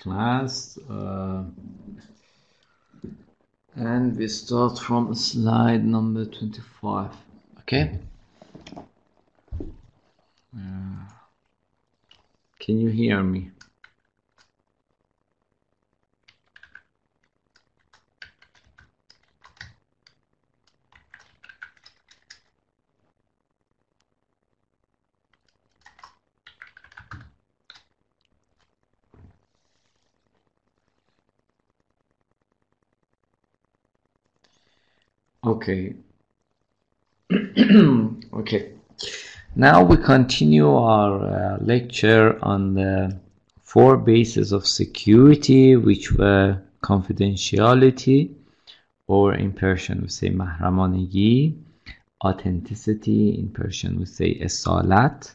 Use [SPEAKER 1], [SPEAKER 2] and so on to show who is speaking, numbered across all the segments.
[SPEAKER 1] class uh, and we start from slide number 25 okay? Uh, can you hear me Okay. okay. Now we continue our uh, lecture on the four bases of security, which were confidentiality, or in Persian we say mahramanigi, authenticity, in Persian we say esalat,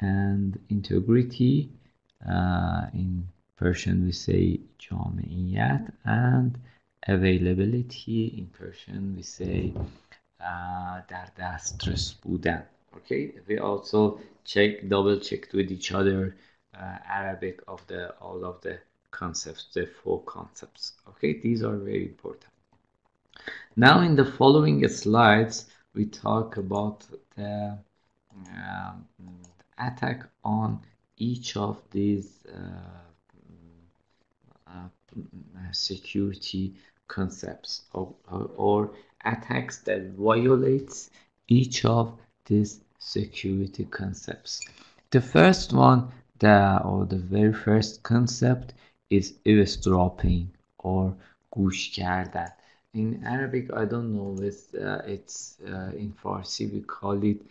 [SPEAKER 1] and integrity, uh, in Persian we say jami'iyat, and availability in Persian we say uh, در دسترس بودن okay we also check double checked with each other uh, Arabic of the all of the concepts the four concepts okay these are very important now in the following slides we talk about the um, attack on each of these uh, uh security concepts or, or attacks that violates each of these security concepts. The first one, the or the very first concept is eavesdropping or گوش کردن. In Arabic, I don't know if uh, it's uh, in Farsi we call it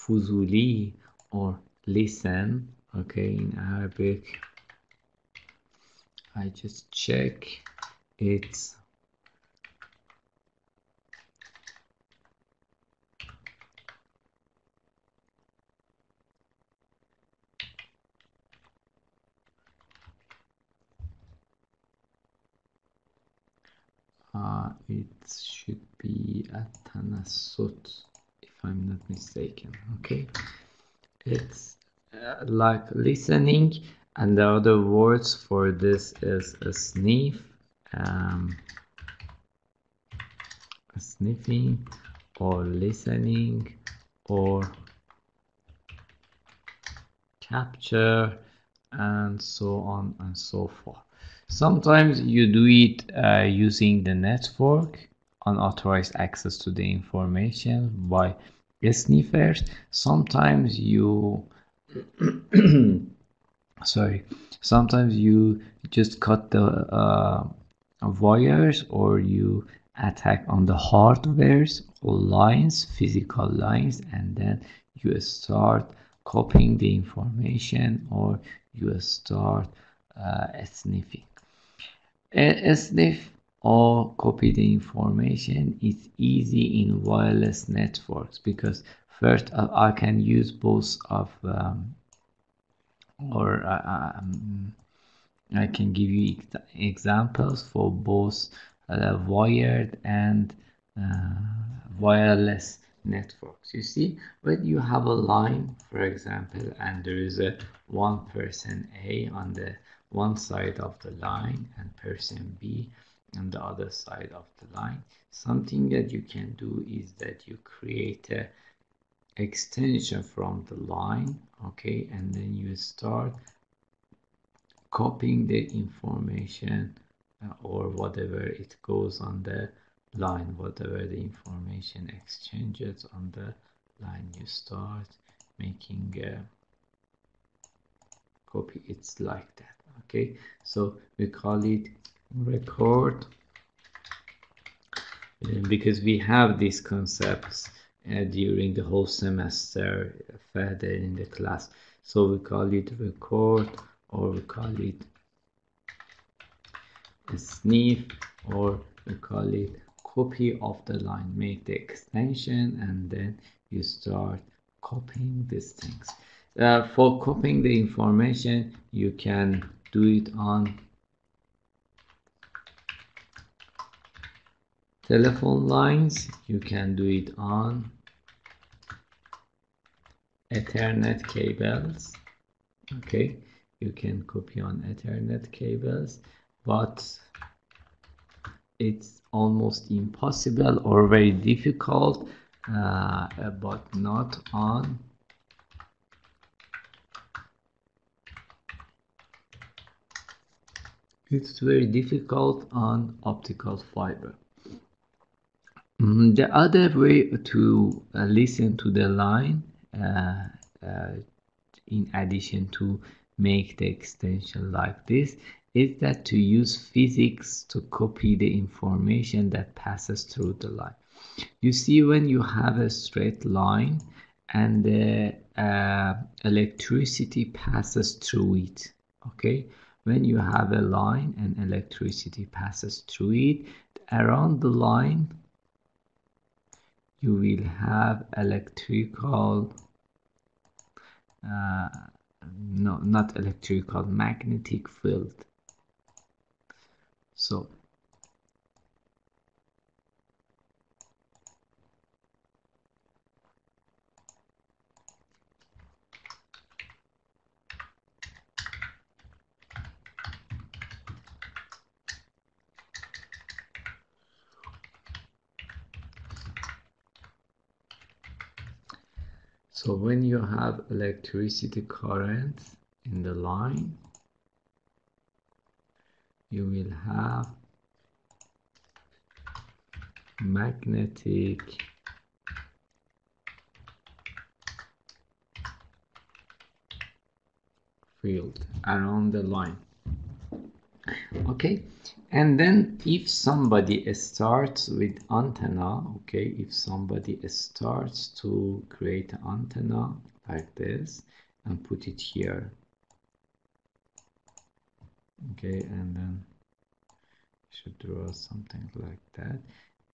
[SPEAKER 1] fuzuli or listen. Okay, in Arabic, I just check it's uh, it should be a tanassut if I'm not mistaken. Okay. It's uh, like listening and the other words for this is a sniff um, sniffing or listening or capture and so on and so forth. Sometimes you do it uh, using the network unauthorized access to the information by sniffers. Sometimes you sorry. Sometimes you just cut the uh, wires or you attack on the hardwares or lines physical lines and then you start copying the information or you start uh, sniffing. A, a sniff or copy the information is easy in wireless networks because first uh, I can use both of um, or uh, um, I can give you examples for both uh, wired and uh, wireless networks. You see, when you have a line, for example, and there is a one person A on the one side of the line and person B on the other side of the line, something that you can do is that you create a extension from the line, okay, and then you start copying the information uh, or whatever it goes on the line whatever the information exchanges on the line. You start making a copy. It's like that okay? So we call it record uh, because we have these concepts during the whole semester further in the class. So we call it record or we call it sniff or we call it copy of the line. Make the extension and then you start copying these things. Uh, for copying the information you can do it on telephone lines. You can do it on ethernet cables. Okay you can copy on ethernet cables but it's almost impossible or very difficult uh, but not on it's very difficult on optical fiber. Mm, the other way to uh, listen to the line in addition to make the extension like this is that to use physics to copy the information that passes through the line. You see when you have a straight line and the uh, electricity passes through it okay? When you have a line and electricity passes through it around the line you will have electrical uh, no not electrical magnetic field. So So when you have electricity current in the line, you will have magnetic field around the line okay? And then if somebody starts with antenna okay if somebody starts to create an antenna like this and put it here okay and then should draw something like that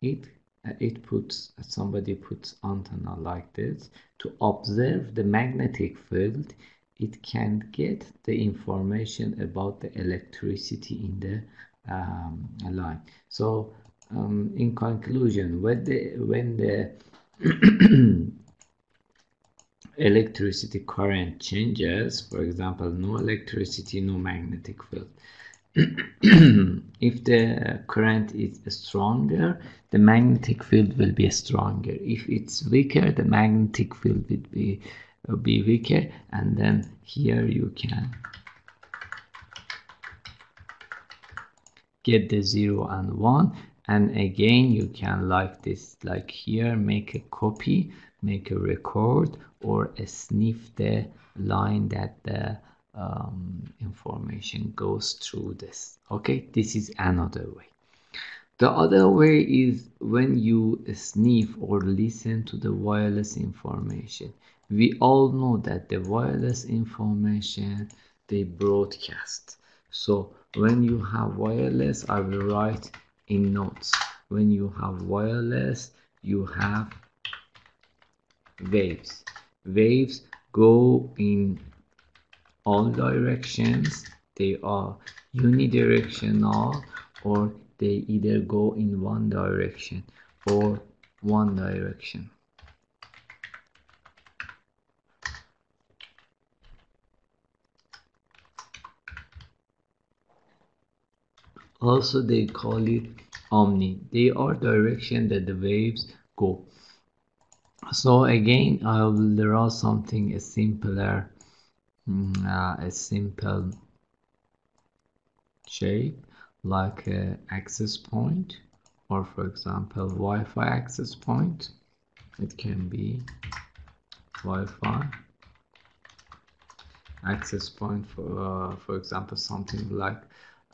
[SPEAKER 1] it uh, it puts somebody puts antenna like this to observe the magnetic field it can get the information about the electricity in the um, line. So um, in conclusion, when the, when the electricity current changes, for example, no electricity, no magnetic field. if the current is stronger, the magnetic field will be stronger. If it's weaker, the magnetic field will be be weaker. And then here you can get the 0 and 1 and again you can like this like here make a copy make a record or a sniff the line that the um, information goes through this. Okay this is another way. The other way is when you sniff or listen to the wireless information we all know that the wireless information they broadcast. So when you have wireless i will write in notes. When you have wireless you have waves. Waves go in all directions. They are unidirectional or they either go in one direction or one direction also they call it omni. They are direction that the waves go. So again I will draw something a simpler mm, uh, a simple shape like a access point or for example Wi-Fi access point. It can be Wi-Fi access point for uh, for example something like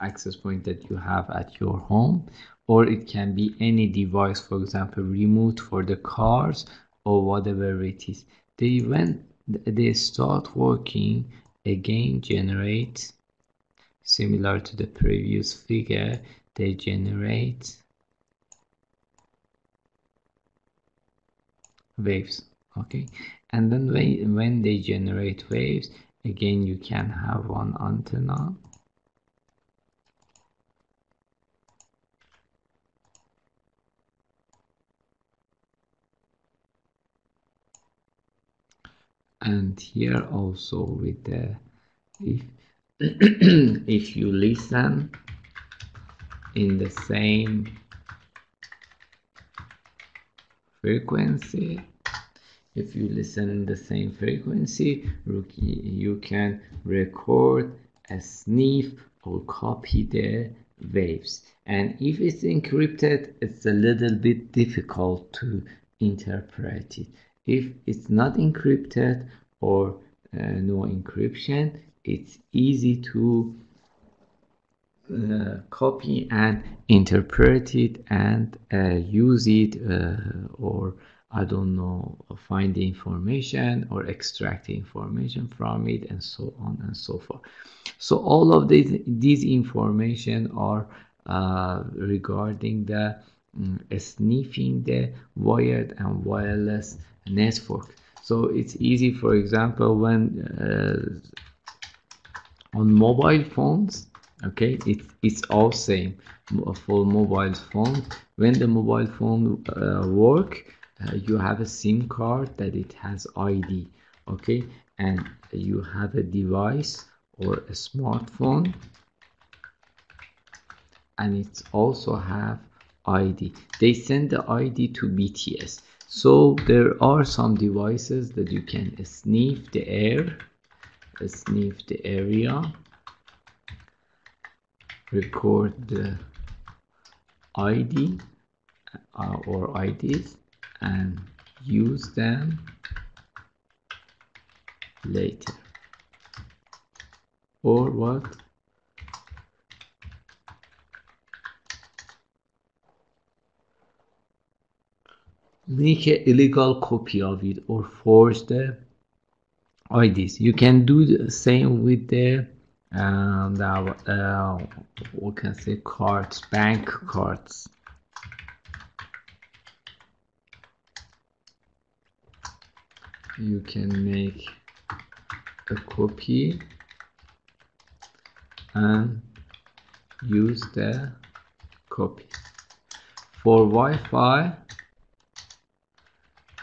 [SPEAKER 1] access point that you have at your home or it can be any device for example remote for the cars or whatever it is. They when they start working again generate similar to the previous figure they generate waves okay? And then when, when they generate waves again you can have one antenna and here also with the if if you listen in the same frequency if you listen in the same frequency you can record a sniff or copy the waves. And if it's encrypted it's a little bit difficult to interpret it if it's not encrypted or uh, no encryption it's easy to uh, copy and interpret it and uh, use it uh, or I don't know find the information or extract the information from it and so on and so forth. So all of these these information are uh, regarding the um, sniffing the wired and wireless network. So it's easy for example when uh, on mobile phones okay it, it's all same for mobile phones. When the mobile phone uh, work uh, you have a sim card that it has id okay? And you have a device or a smartphone. And it also have id they send the id to bts so there are some devices that you can sniff the air sniff the area record the ID uh, or IDs and use them later. Or what make an illegal copy of it or forge the IDs. You can do the same with the um, the uh, what can say cards, bank cards. You can make a copy and use the copy. For Wi-Fi,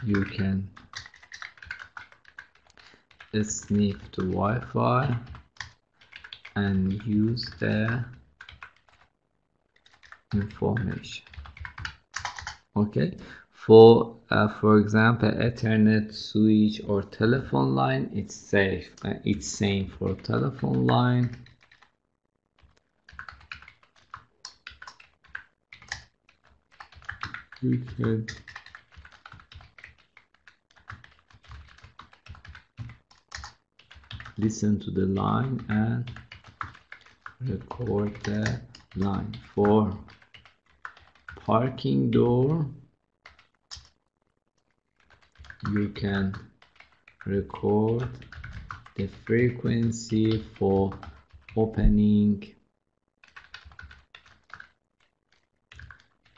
[SPEAKER 1] you can sniff the Wi-Fi and use their information. Okay for uh, for example ethernet switch or telephone line it's safe. Uh, it's same for telephone line. You can listen to the line and record the line. For parking door. You can record the frequency for opening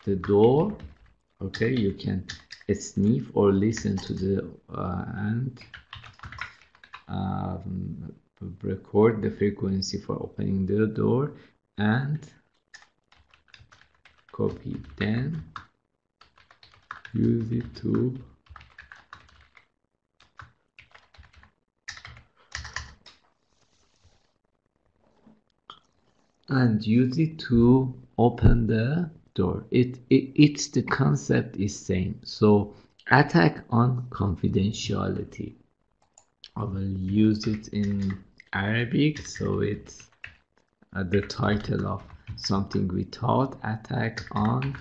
[SPEAKER 1] the door. Okay you can sniff or listen to the uh, and um, record the frequency for opening the door and copy then use it to and use it to open the door. It, it it's the concept is same. So attack on confidentiality I will use it in Arabic so it's uh, the title of something we taught attack on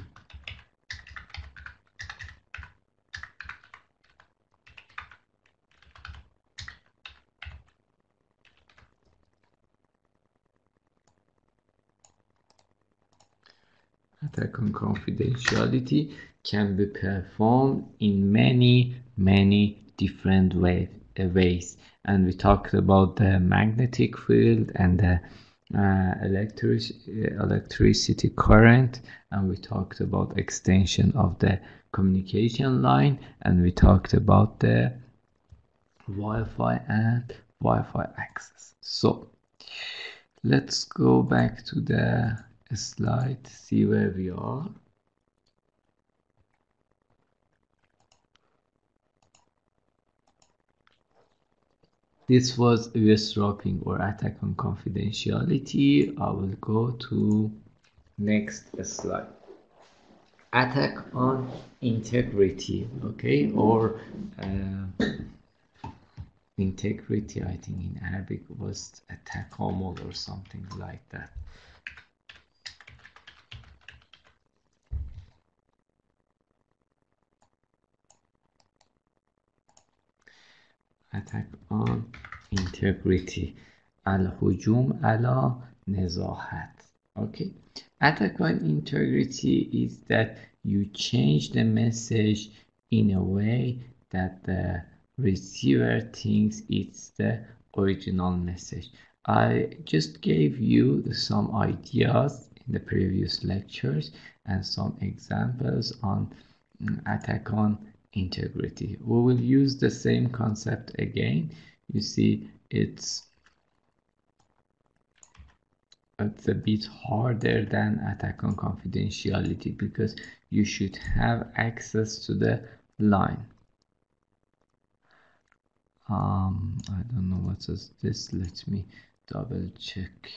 [SPEAKER 1] attack on confidentiality can be performed in many many different ways ways. And we talked about the magnetic field and the uh, electric electricity current. And we talked about extension of the communication line. And we talked about the Wi-Fi and Wi-Fi access. So let's go back to the slide see where we are this was eavesdropping or attack on confidentiality. I will go to next slide. Attack on integrity okay? Or uh, integrity i think in arabic was attack or something like that attack on integrity al-hujum ala nezahat. Okay? Attack on integrity is that you change the message in a way that the receiver thinks it's the original message. I just gave you some ideas in the previous lectures and some examples on mm, attack on integrity. We will use the same concept again. You see, it's it's a bit harder than attack on confidentiality because you should have access to the line. Um, I don't know what is this. Let me double check.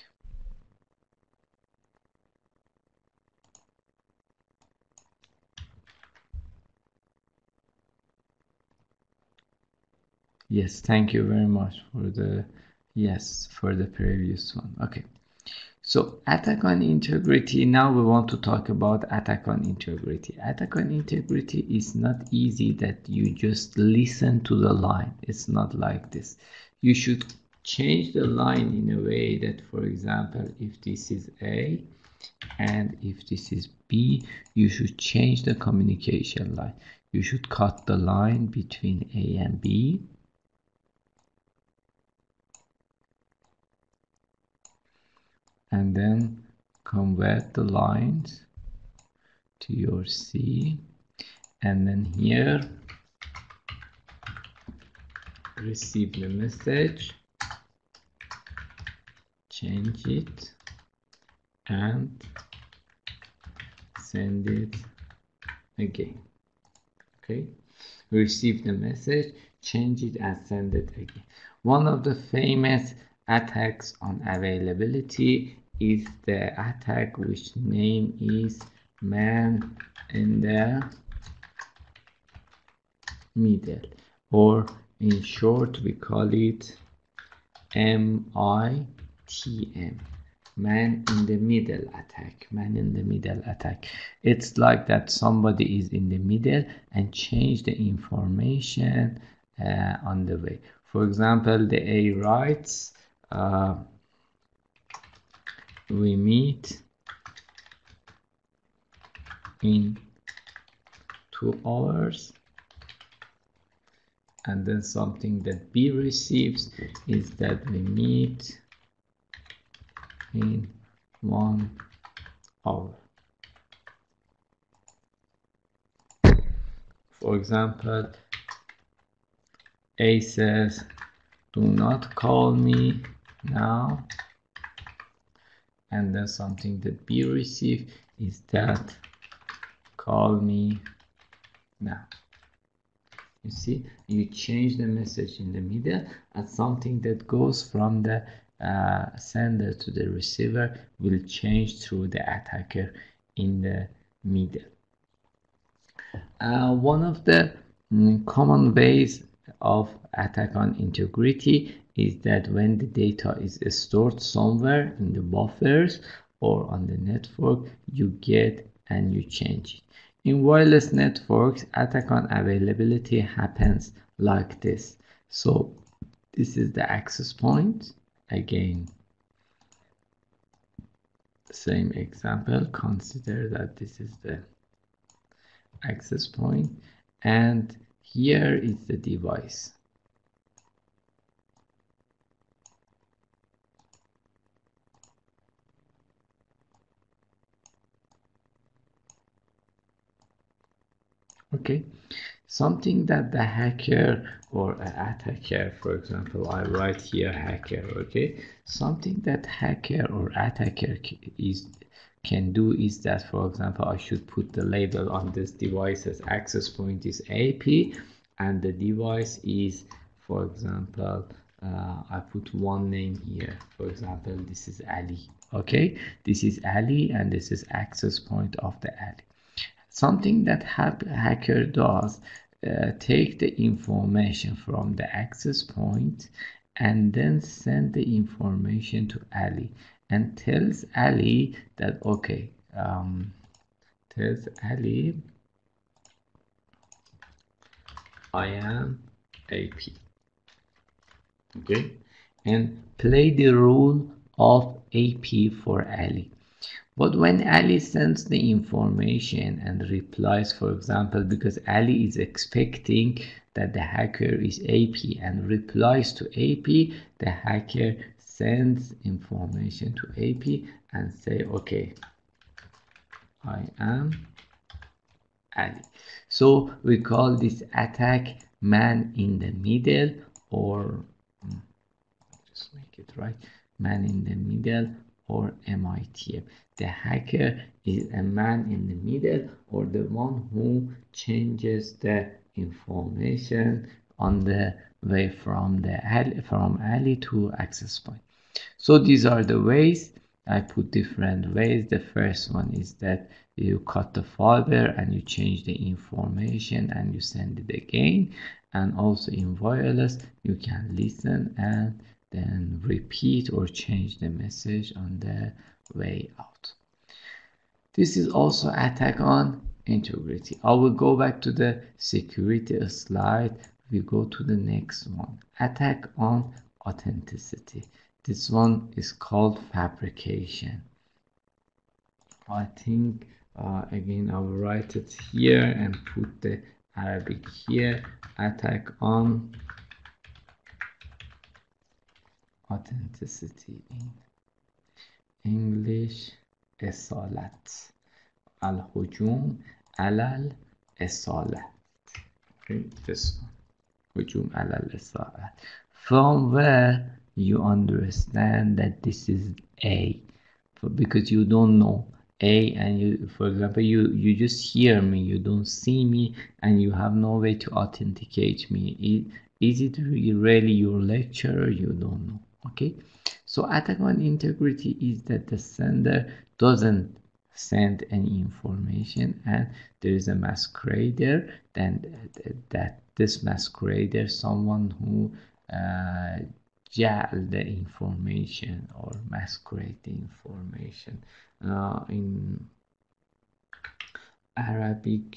[SPEAKER 1] Yes thank you very much for the yes for the previous one. Okay. So attack on integrity. Now we want to talk about attack on integrity. Attack on integrity is not easy that you just listen to the line. It's not like this. You should change the line in a way that for example if this is a and if this is b you should change the communication line. You should cut the line between a and b and then convert the lines to your C. And then here receive the message change it and send it again. Okay? Receive the message change it and send it again. One of the famous attacks on availability is the attack which name is man in the middle. Or in short we call it MITM man in the middle attack. Man in the middle attack. It's like that somebody is in the middle and change the information uh, on the way. For example the A writes uh, we meet in two hours and then something that B receives is that we meet in one hour. For example, A says, do not call me now and then something that B receive is that. Call me now. You see you change the message in the middle and something that goes from the uh, sender to the receiver will change through the attacker in the middle uh, one of the mm, common ways of attack on integrity is that when the data is stored somewhere in the buffers or on the network you get and you change it. In wireless networks attack on availability happens like this. So this is the access point. Again same example. Consider that this is the access point. And here is the device. Okay. Something that the hacker or attacker for example i write here hacker okay? Something that hacker or attacker is can do is that for example i should put the label on this device as access point is ap and the device is for example uh, I put one name here. For example this is Ali okay? This is Ali and this is access point of the Ali. Something that hacker does uh, take the information from the access point and then send the information to Ali and tells Ali that okay um, tells Ali I am AP okay? And play the role of AP for Ali. But when Ali sends the information and replies, for example, because Ali is expecting that the hacker is AP and replies to AP, the hacker sends information to AP and say, okay, I am Ali. So we call this attack man in the middle or hmm, just make it right, man in the middle or MITM. The hacker is a man in the middle or the one who changes the information on the way from the from Ali to access point. So these are the ways I put different ways. The first one is that you cut the fiber and you change the information and you send it again. And also in wireless, you can listen and then repeat or change the message on the way out. This is also attack on integrity. I will go back to the security slide. We go to the next one. Attack on authenticity. This one is called fabrication. I think uh, again I will write it here and put the Arabic here. Attack on authenticity in English. Esalat. Al-Hujum alal esalat. Okay, this one. Hujum alal esalat. From where you understand that this is A. Because you don't know A and you for example you you just hear me you don't see me and you have no way to authenticate me. Is it really your lecture you don't know okay? So attack on integrity is that the sender doesn't send any information and there is a masquerader then that this masquerader someone who uh, the information or masquerade the information uh, in Arabic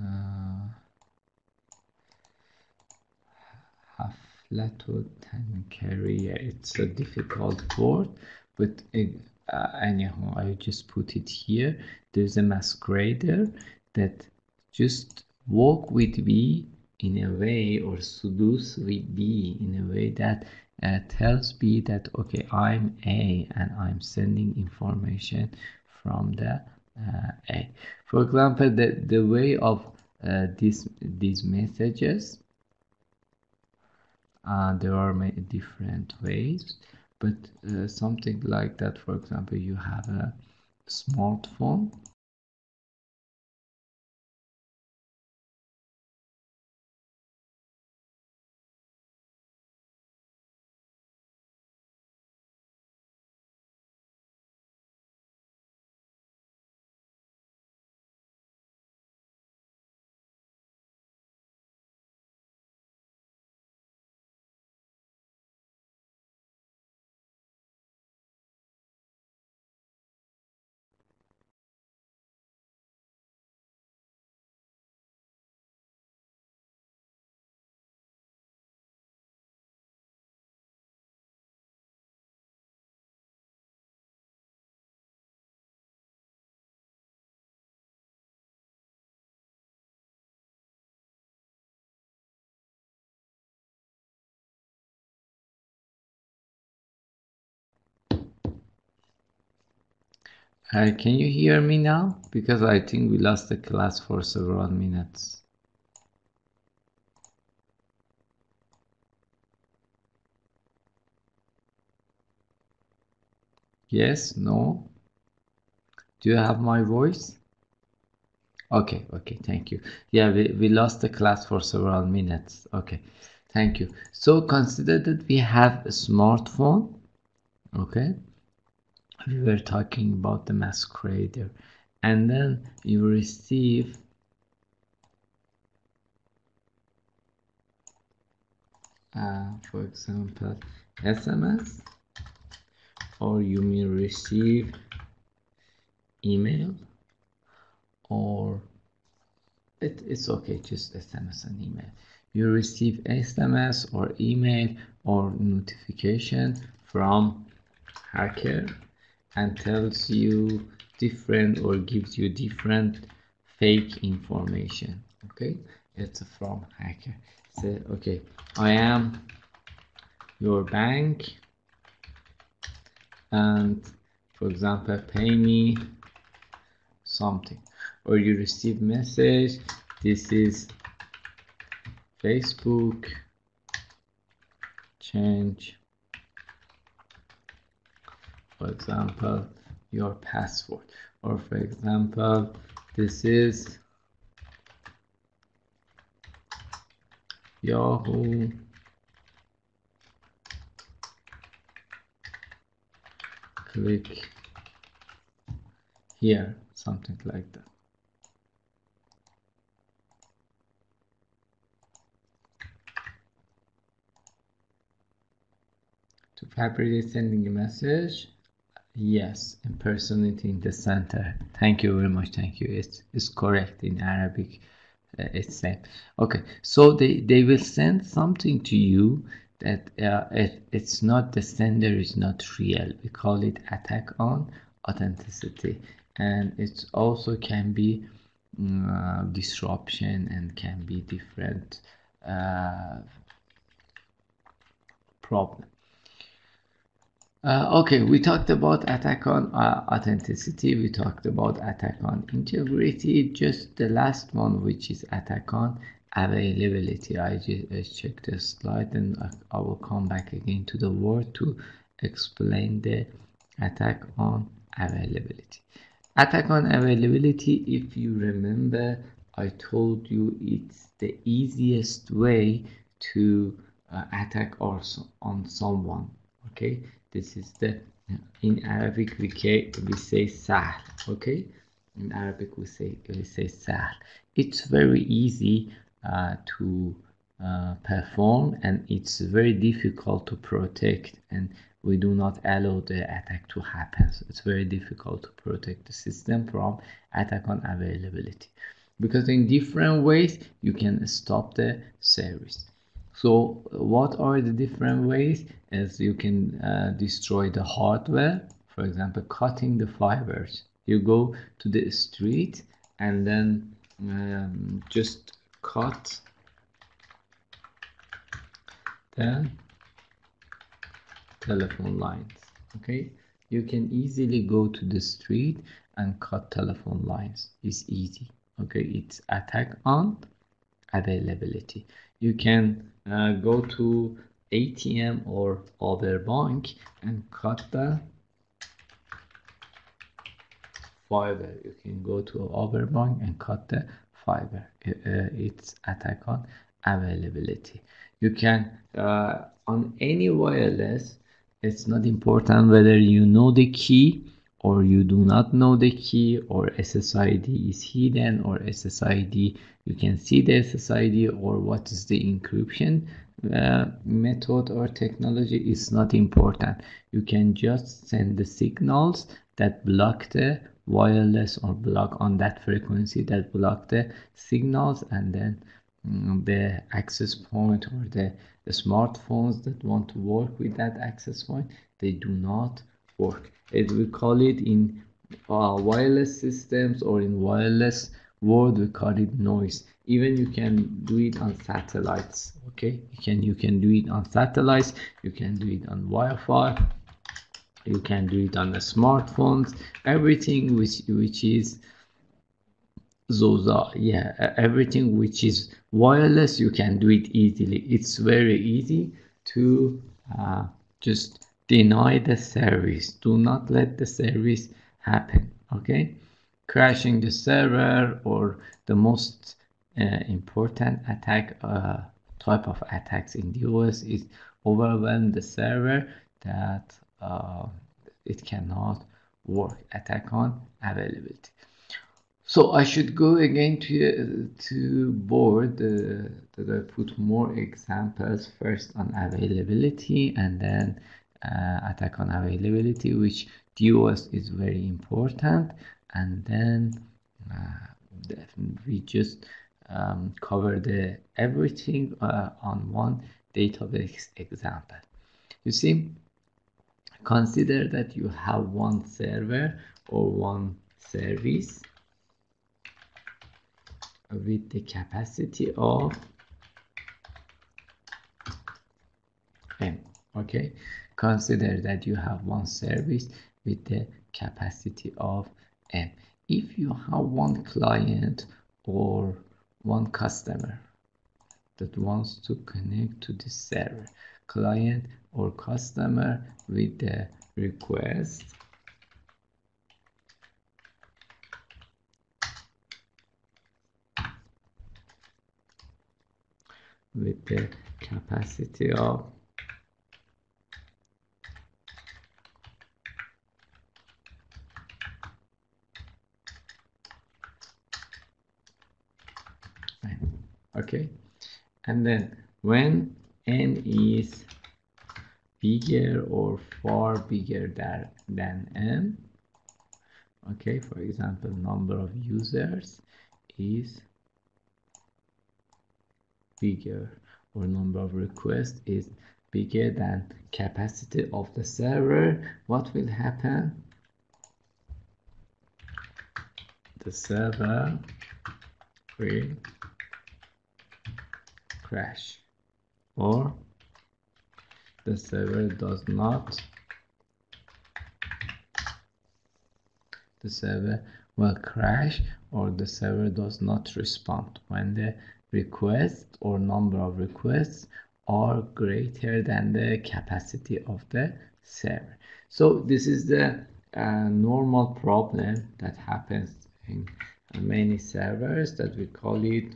[SPEAKER 1] uh, Haflatu Tankariya. It's a difficult word, but uh, anyhow, I just put it here. There's a masquerader that just walk with me in a way or seduce with B in a way that uh, tells B that okay I'm A and I'm sending information from the uh, A. For example, the, the way of uh, these these messages uh, there are many different ways but uh, something like that for example you have a smartphone Can you hear me now? Because I think we lost the class for several minutes. Yes? No? Do you have my voice? Okay, okay, thank you. Yeah, we, we lost the class for several minutes. Okay, thank you. So consider that we have a smartphone. Okay, we were talking about the masquerader, and then you receive uh, for example SMS or you may receive email or it, it's okay just SMS and email. You receive SMS or email or notification from hacker and tells you different or gives you different fake information okay? It's from hacker. Say okay I am your bank and for example pay me something. Or you receive message this is Facebook change for example your password. Or for example this is Yahoo. Click here something like that. To fabric sending a message yes impersonate in the center. Thank you very much thank you. It's, it's correct in arabic uh, it's same okay so they they will send something to you that uh, it, it's not the sender is not real. We call it attack on authenticity. And it also can be uh, disruption and can be different uh, problem uh, okay, we talked about attack on uh, authenticity. We talked about attack on integrity. Just the last one, which is attack on availability. I just checked the slide and I, I will come back again to the word to explain the attack on availability. Attack on availability, if you remember, I told you it's the easiest way to uh, attack also on someone. Okay, this is the in Arabic we, we say sahl okay? In Arabic we say we say sahl it's very easy uh, to uh, perform and it's very difficult to protect and we do not allow the attack to happen. So it's very difficult to protect the system from attack on availability. Because in different ways you can stop the service. So what are the different ways as you can uh, destroy the hardware for example cutting the fibers. You go to the street and then um, just cut the telephone lines okay? You can easily go to the street and cut telephone lines. It's easy okay? It's attack on availability. You can uh, go to ATM or other bank and cut the fiber. You can go to other bank and cut the fiber. Uh, it's attack on availability. You can uh, on any wireless it's not important whether you know the key or you do not know the key or SSID is hidden or SSID you can see the SSID or what is the encryption uh, method or technology is not important. You can just send the signals that block the wireless or block on that frequency that block the signals and then um, the access point or the, the smartphones that want to work with that access point they do not work. As we call it in uh, wireless systems or in wireless world we call it noise even you can do it on satellites okay? You can you can do it on satellites you can do it on wi-fi you can do it on the smartphones everything which which is are yeah everything which is wireless you can do it easily. It's very easy to uh, just deny the service. Do not let the service happen okay? Crashing the server or the most important attack uh, type of attacks in DOS is overwhelm the server that uh, it cannot work attack on availability. So I should go again to to board uh, that I put more examples first on availability and then uh, attack on availability which DOS is very important. And then uh, we just um, cover the everything uh, on one database example. You see consider that you have one server or one service with the capacity of m okay? Consider that you have one service with the capacity of m. If you have one client or one customer that wants to connect to the server client or customer with the request. With the capacity of okay. And then when n is bigger or far bigger than, than m okay for example number of users is bigger or number of requests is bigger than capacity of the server what will happen? The server will crash. Or the server does not the server will crash or the server does not respond. When the request or number of requests are greater than the capacity of the server. So this is the uh, normal problem that happens in many servers that we call it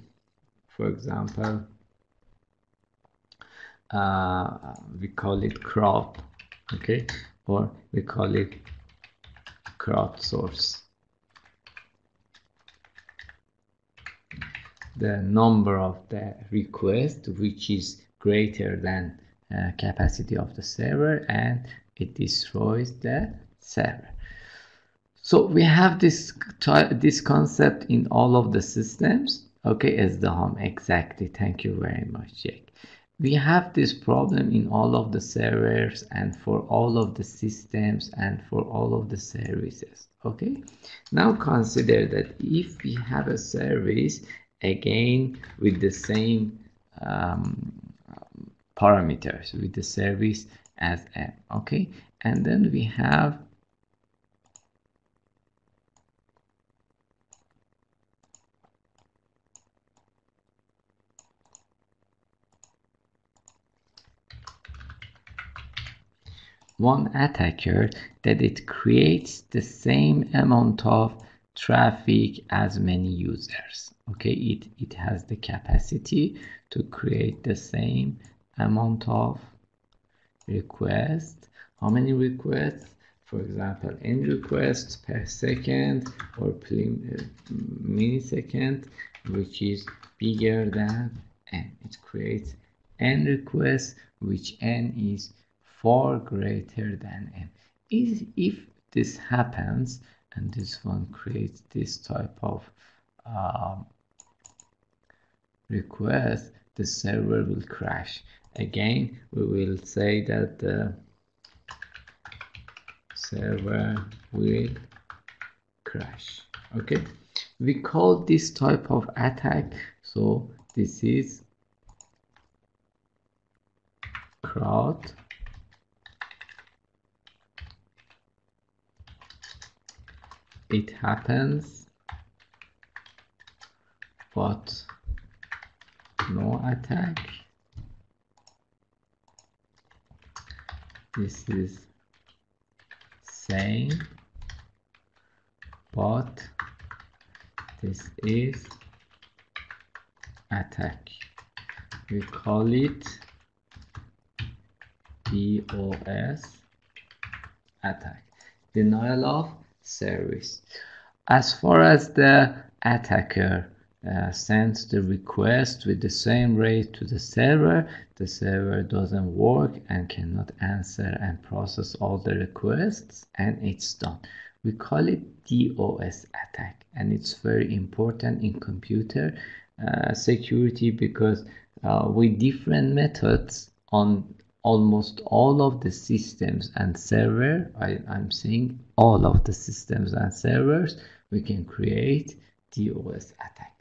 [SPEAKER 1] for example uh, we call it crowd okay? Or we call it crowdsource the number of the request which is greater than uh, capacity of the server and it destroys the server. So we have this this concept in all of the systems okay as the home. Exactly. Thank you very much jake we have this problem in all of the servers and for all of the systems and for all of the services okay? Now consider that if we have a service again with the same um, parameters with the service as m okay? And then we have one attacker that it creates the same amount of traffic as many users. Okay it it has the capacity to create the same amount of requests. How many requests? For example n requests per second or uh, millisecond which is bigger than n. It creates n requests which n is far greater than n is if this happens and this one creates this type of um, request the server will crash. Again we will say that the server will crash. Okay? We call this type of attack so this is crowd it happens but no attack. This is same but this is attack. We call it DOS attack. Denial of service. As far as the attacker uh, sends the request with the same rate to the server the server doesn't work and cannot answer and process all the requests and it's done. We call it DOS attack and it's very important in computer uh, security because uh, with different methods on almost all of the systems and server I, I'm saying all of the systems and servers we can create DOS attack.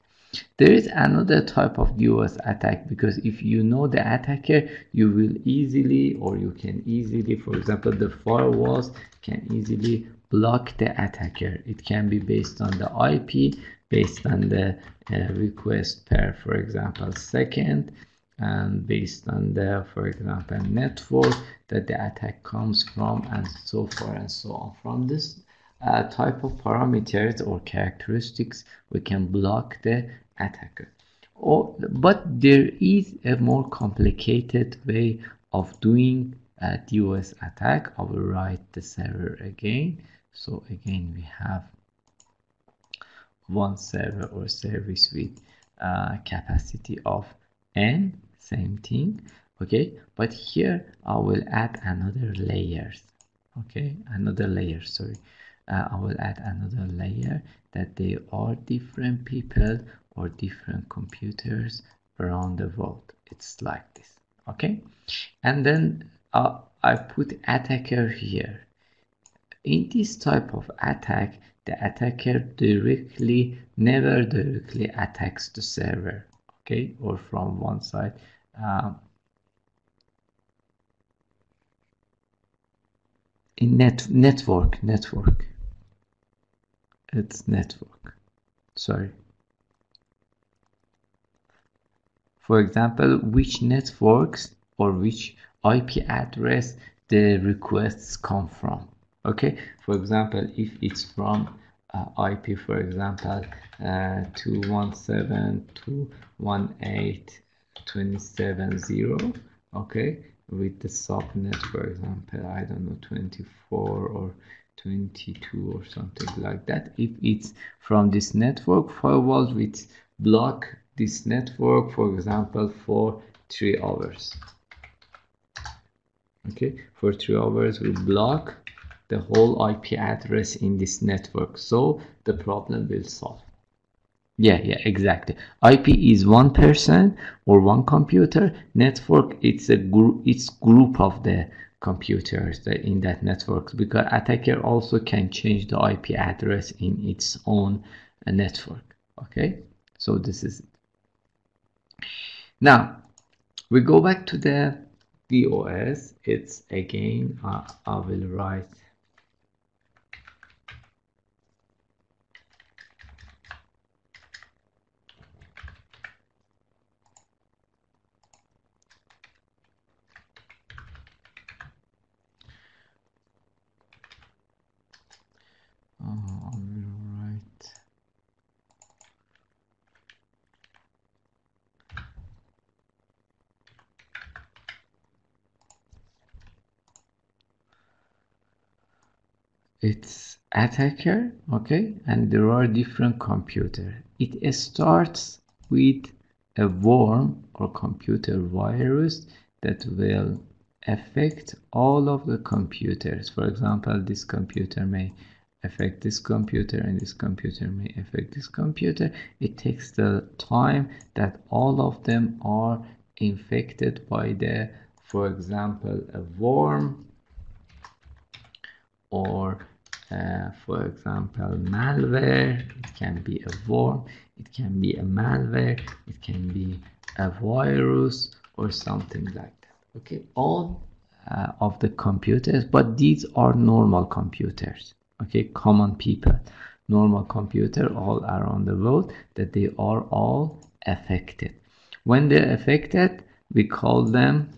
[SPEAKER 1] There is another type of DOS attack because if you know the attacker you will easily or you can easily for example the firewalls can easily block the attacker. It can be based on the IP based on the uh, request per for example second and based on the for example network that the attack comes from and so forth and so on. From this uh, type of parameters or characteristics we can block the attacker. Or but there is a more complicated way of doing a DOS attack. I will write the server again. So again we have one server or service with uh, capacity of n same thing okay? But here I will add another layers okay? Another layer sorry. Uh, I will add another layer that they are different people or different computers around the world. It's like this okay? And then uh, I put attacker here. In this type of attack the attacker directly never directly attacks the server okay? Or from one side um, in net network network. It's network. Sorry. For example which networks or which IP address the requests come from? Okay? For example if it's from uh, IP for example uh, 217.218.27.0 okay with the subnet for example I don't know 24 or 22 or something like that. If it's from this network firewall which block this network for example for three hours. Okay for three hours we block the whole IP address in this network. So the problem will solve yeah yeah exactly. Ip is one person or one computer. Network it's a group it's group of the computers in that network because attacker also can change the ip address in its own uh, network okay? So this is it. Now we go back to the dos it's again uh, i will write Oh, I. It's attacker, okay, and there are different computer. It starts with a worm or computer virus that will affect all of the computers. For example, this computer may affect this computer and this computer may affect this computer. It takes the time that all of them are infected by the for example a worm or uh, for example malware. It can be a worm. It can be a malware. It can be a virus or something like that. Okay? All uh, of the computers but these are normal computers okay common people. Normal computer all around the world that they are all affected. When they're affected we call them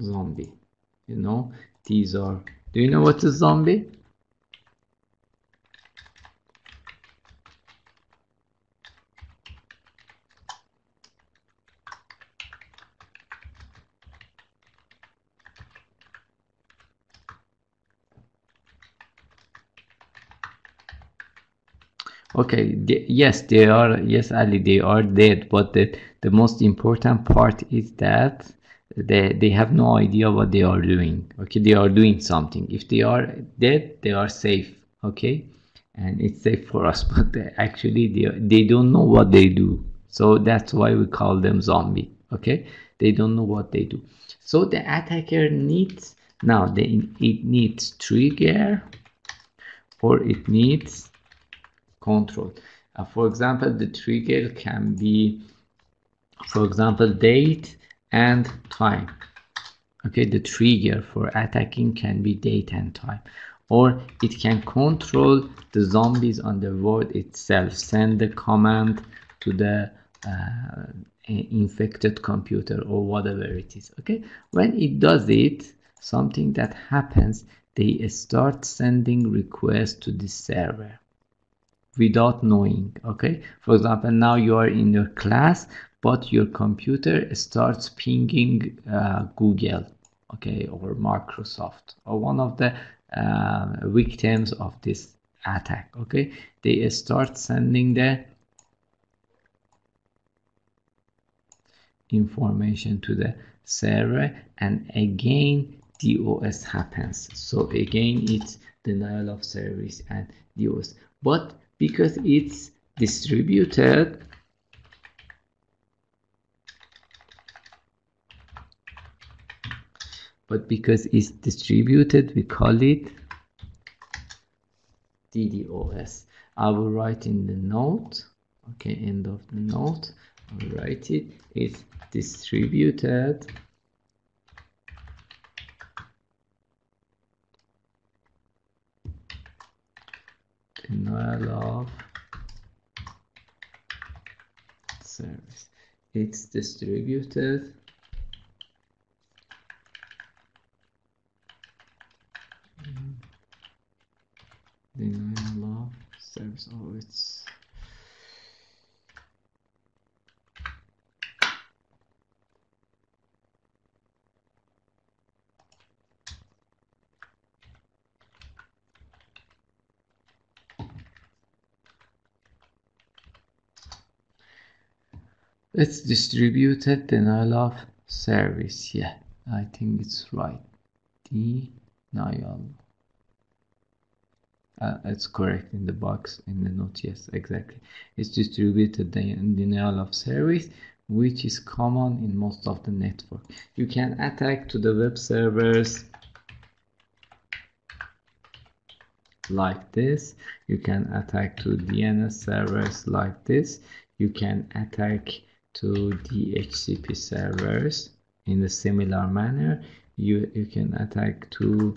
[SPEAKER 1] zombie. You know these are Do you know what is a zombie? Okay yes they are yes ali they are dead but the, the most important part is that they they have no idea what they are doing. Okay they are doing something. If they are dead they are safe okay? And it's safe for us but they, actually they, they don't know what they do. So that's why we call them zombie okay? They don't know what they do. So the attacker needs now they, it needs trigger or it needs control. Uh, for example, the trigger can be, for example, date and time. Okay, the trigger for attacking can be date and time. Or it can control the zombies on the world itself, send the command to the uh, infected computer or whatever it is. Okay, when it does it, something that happens, they start sending requests to the server without knowing okay? For example now you are in your class but your computer starts pinging uh, google okay or microsoft or one of the uh, victims of this attack okay? They start sending the information to the server and again DOS happens. So again it's denial of service and DOS but because it's distributed but because it's distributed we call it DDoS I will write in the note. Okay end of the note. I'll write it. It's distributed of service. It's distributed denial of service oh it's it's distributed denial of service yeah. I think it's right. Denial. Uh, it's correct in the box in the note yes exactly. It's distributed denial of service which is common in most of the network. You can attack to the web servers like this. You can attack to DNS servers like this. You can attack to DHCP servers in a similar manner. You you can attack two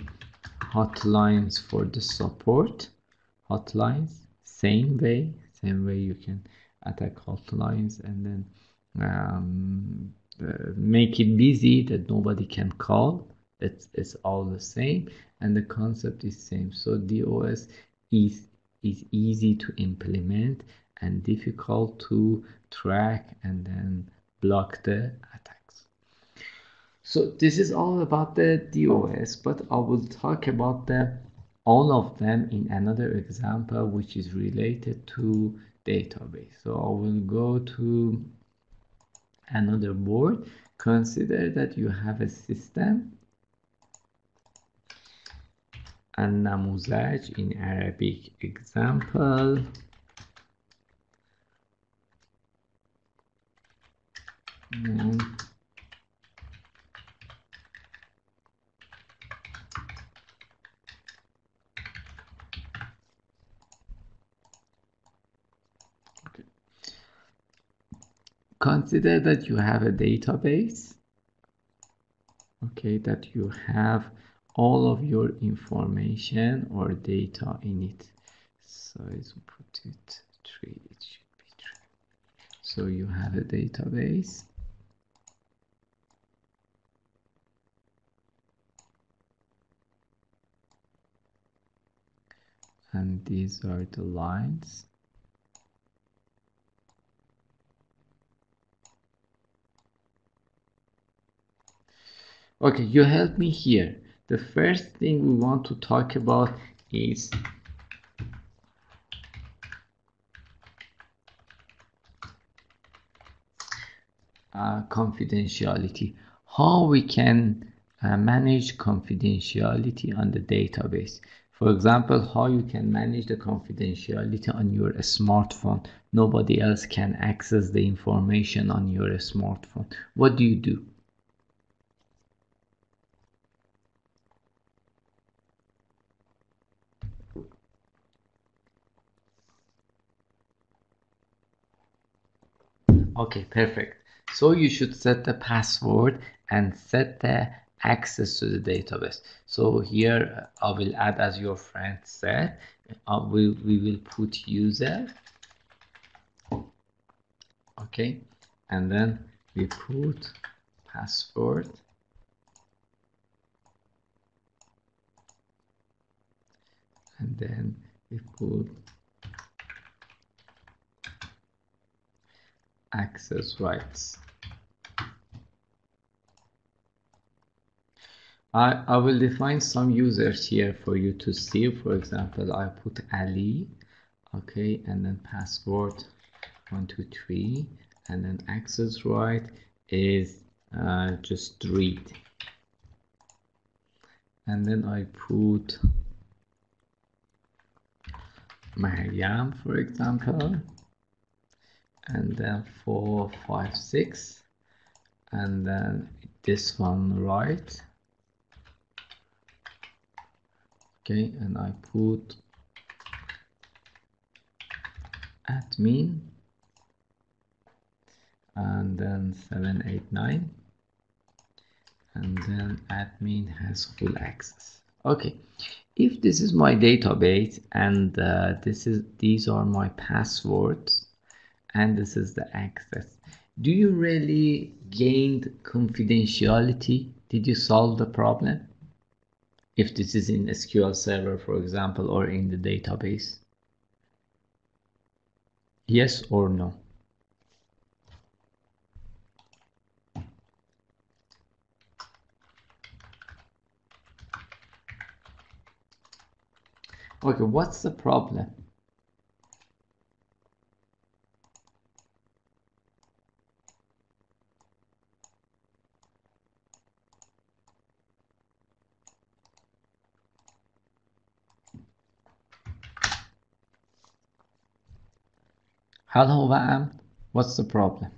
[SPEAKER 1] hotlines for the support. Hotlines same way same way you can attack hotlines and then um, uh, make it busy that nobody can call. It's, it's all the same and the concept is same. So DOS is is easy to implement and difficult to track and then block the attacks. So this is all about the DOS, but I will talk about the all of them in another example which is related to database. So I will go to another board. Consider that you have a system and namuzaj in Arabic example Mm. Consider that you have a database, okay, that you have all of your information or data in it. So put it three, it should be three. So you have a database and these are the lines. Okay you help me here. The first thing we want to talk about is uh, confidentiality. How we can uh, manage confidentiality on the database for example how you can manage the confidentiality on your smartphone. Nobody else can access the information on your smartphone. What do you do? Okay perfect. So you should set the password and set the access to the database. So here i will add as your friend said uh, we, we will put user. Okay and then we put password. And then we put access rights. I, I will define some users here for you to see. For example, I put Ali, okay, and then password one, two, three, and then access right is uh, just read. And then I put Mariam, for example, and then four five six and then this one right okay and I put admin and then 789 and then admin has full access. Okay if this is my database and uh, this is these are my passwords and this is the access do you really gained confidentiality? Did you solve the problem if this is in SQL server for example or in the database? Yes or no? Okay what's the problem Hello, Vam. What's the problem?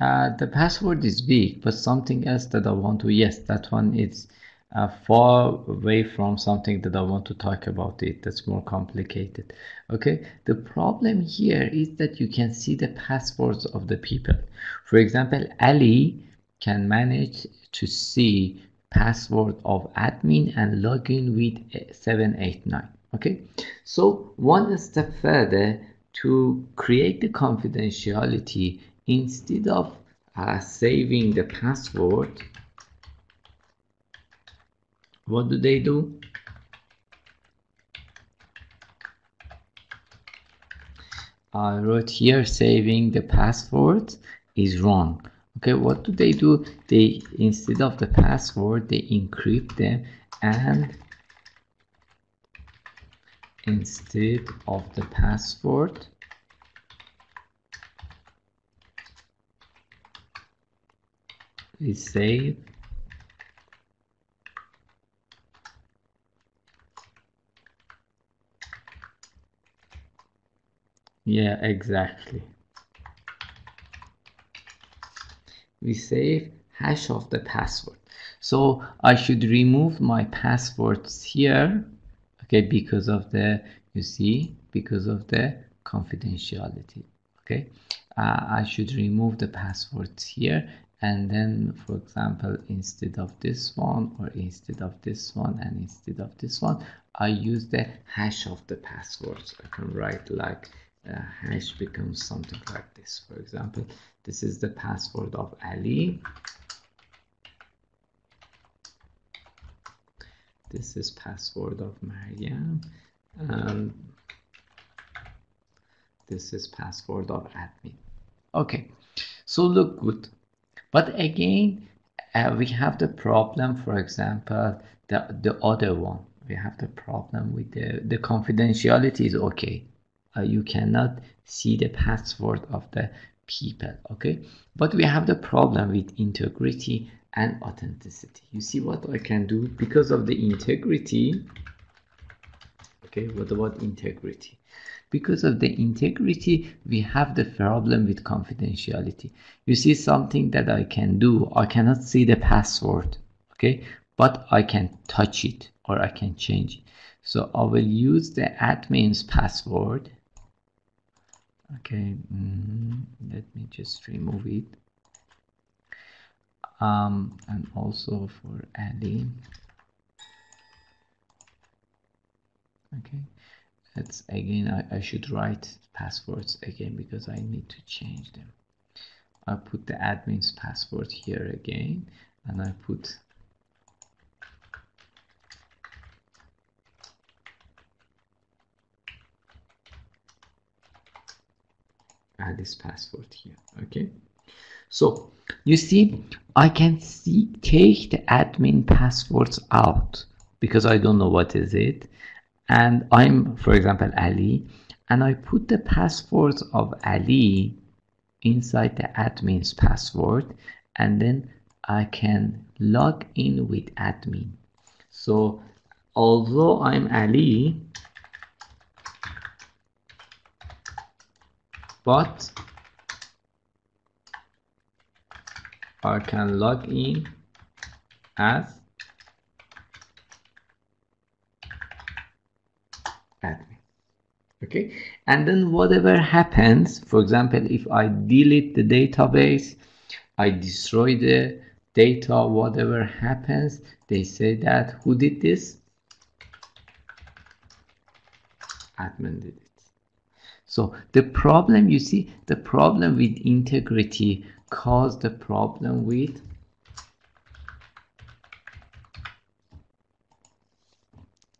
[SPEAKER 1] Uh, the password is big, but something else that I want to, yes, that one is uh, far away from something that I want to talk about it. That's more complicated. Okay, the problem here is that you can see the passwords of the people. For example, Ali can manage to see password of admin and login with 789 okay? So one step further to create the confidentiality instead of uh, saving the password what do they do? I wrote here saving the password is wrong. Okay what do they do? They instead of the password they encrypt them and instead of the password. We save. Yeah exactly. We save hash of the password. So I should remove my passwords here okay because of the you see because of the confidentiality okay? Uh, I should remove the passwords here and then for example instead of this one or instead of this one and instead of this one I use the hash of the passwords. I can write like uh, hash becomes something like this. For example this is the password of Ali this is password of Mariam and this is password of admin. Okay so look good. But again uh, we have the problem for example the the other one. We have the problem with the the confidentiality is okay. Uh, you cannot see the password of the people okay? But we have the problem with integrity and authenticity. You see what i can do? Because of the integrity okay what about integrity? Because of the integrity we have the problem with confidentiality. You see something that i can do? I cannot see the password okay? But i can touch it or i can change it. So i will use the admin's password. Okay mm, let me just remove it um, and also for Ali okay. It's again I, I should write passwords again because I need to change them. I put the admin's password here again and I put add this password here. Okay so you see I can see take the admin passwords out because I don't know what is it. And I'm for example Ali and I put the passwords of Ali inside the admin's password and then I can log in with admin. So although I'm Ali but I can log in as admin. Okay? And then whatever happens for example if I delete the database I destroy the data whatever happens they say that who did this? Admin did it. So the problem, you see, the problem with integrity caused the problem with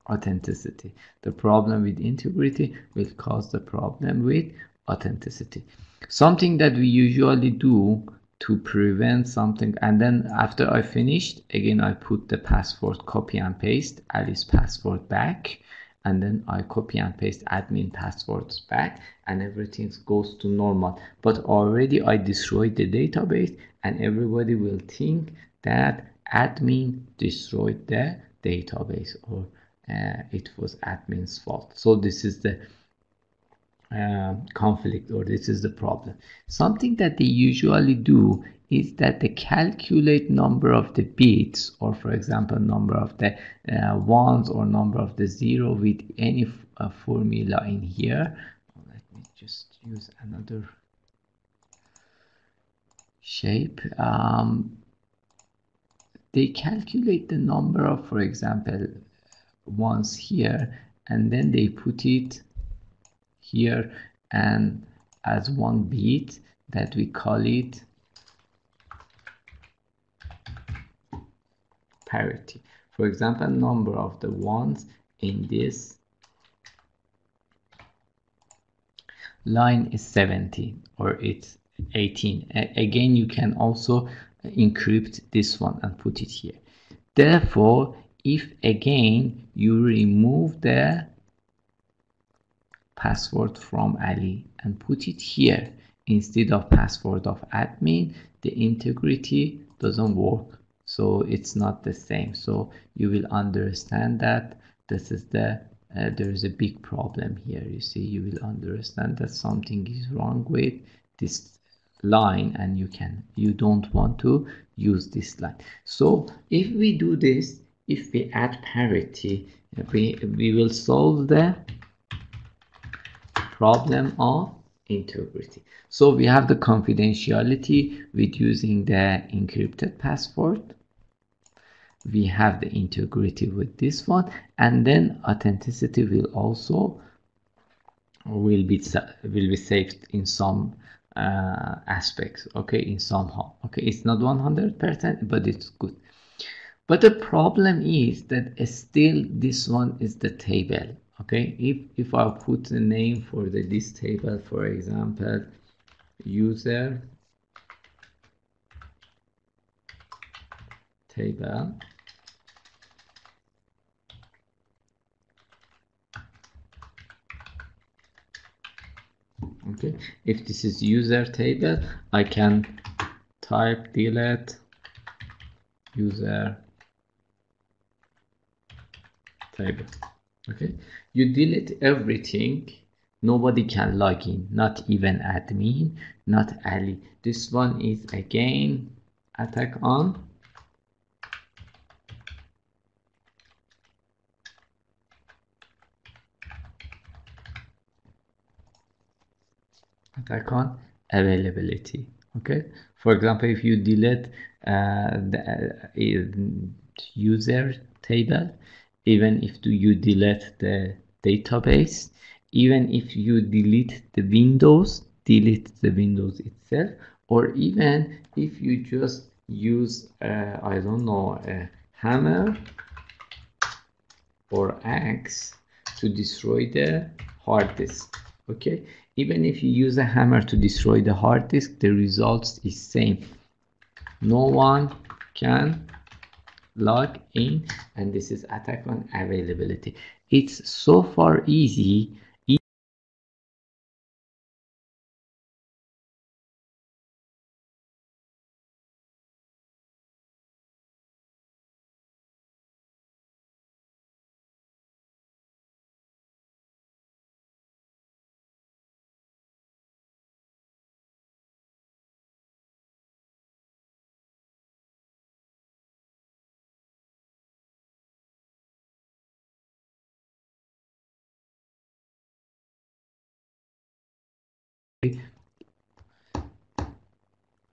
[SPEAKER 1] authenticity. The problem with integrity will cause the problem with authenticity. Something that we usually do to prevent something and then after I finished again I put the password copy and paste Ali's password back and then I copy and paste admin passwords back and everything goes to normal. But already I destroyed the database and everybody will think that admin destroyed the database or uh, it was admin's fault. So this is the uh, conflict or this is the problem. Something that they usually do is that they calculate number of the bits or for example number of the uh, ones or number of the zero with any uh, formula in here. Let me just use another shape. Um, they calculate the number of for example ones here and then they put it here and as one bit that we call it parity. For example, number of the ones in this line is 70 or it's 18. A again, you can also encrypt this one and put it here. Therefore, if again you remove the password from Ali and put it here. Instead of password of admin, the integrity doesn't work. So it's not the same. So you will understand that this is the uh, there is a big problem here. You see you will understand that something is wrong with this line and you can you don't want to use this line. So if we do this if we add parity we we will solve the problem of integrity. So we have the confidentiality with using the encrypted password. We have the integrity with this one. And then authenticity will also will be will be saved in some uh, aspects okay in somehow okay it's not 100 percent but it's good. But the problem is that still this one is the table okay if if i put the name for the this table for example user table okay if this is user table I can type delete user table okay? You delete everything nobody can log in not even admin not Ali. This one is again attack on. Attack on availability. Okay? For example if you delete uh, the uh, user table even if you delete the database even if you delete the windows delete the windows itself or even if you just use uh, I don't know a hammer or axe to destroy the hard disk okay? Even if you use a hammer to destroy the hard disk the results is same. No one can log in and this is attack on availability. It's so far easy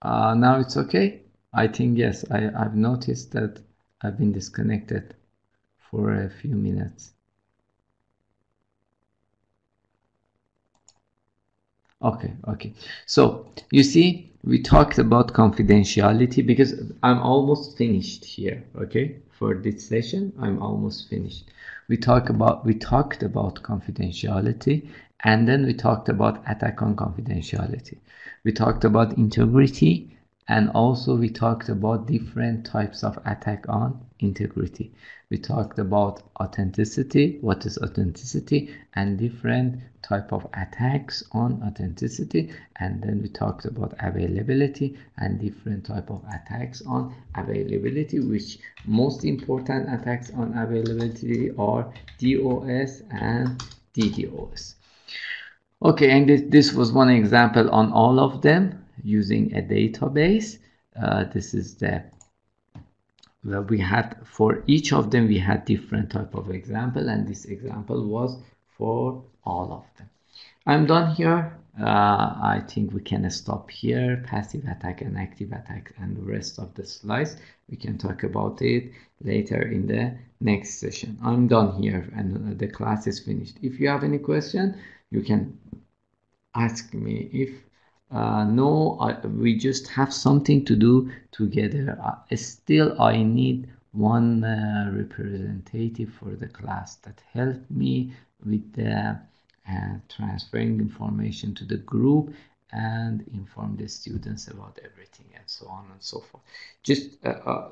[SPEAKER 1] Uh, now it's okay? I think yes, I, I've noticed that I've been disconnected for a few minutes. Okay, okay. So you see, we talked about confidentiality because I'm almost finished here, okay? For this session, I'm almost finished. We talk about we talked about confidentiality and then we talked about attack on confidentiality. We talked about integrity and also we talked about different types of attack on integrity. We talked about authenticity what is authenticity and different type of attacks on authenticity. And then we talked about availability and different type of attacks on availability which most important attacks on availability are dos and ddos Okay, and this, this was one example on all of them using a database. Uh, this is the well, we had for each of them we had different type of example and this example was for all of them. I'm done here. Uh, I think we can stop here. Passive attack and active attack and the rest of the slides. We can talk about it later in the next session. I'm done here and the class is finished. If you have any question, you can ask me if uh, no I, we just have something to do together. Uh, still I need one uh, representative for the class that help me with the uh, transferring information to the group and inform the students about everything and so on and so forth. Just uh, uh,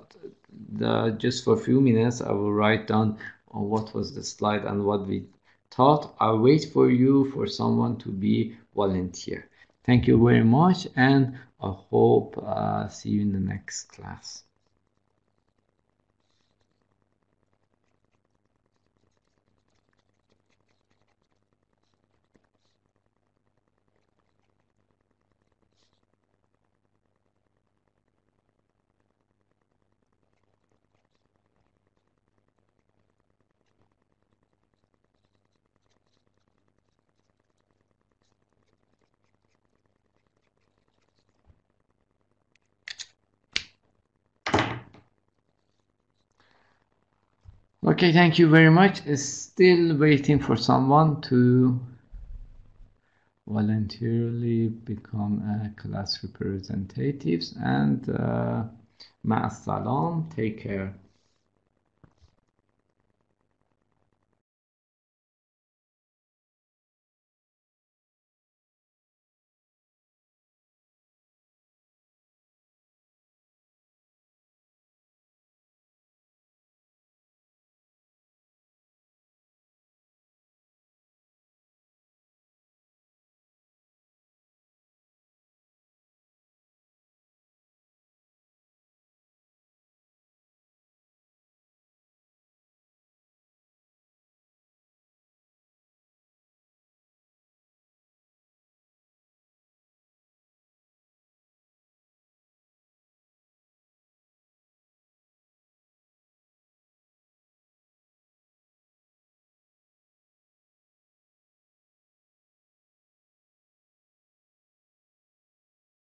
[SPEAKER 1] the just for a few minutes I will write down what was the slide and what we thought I'll wait for you for someone to be volunteer. Thank you very much and I hope uh, see you in the next class. Okay, thank you very much. Still waiting for someone to voluntarily become a class representatives and uh, salam, take care.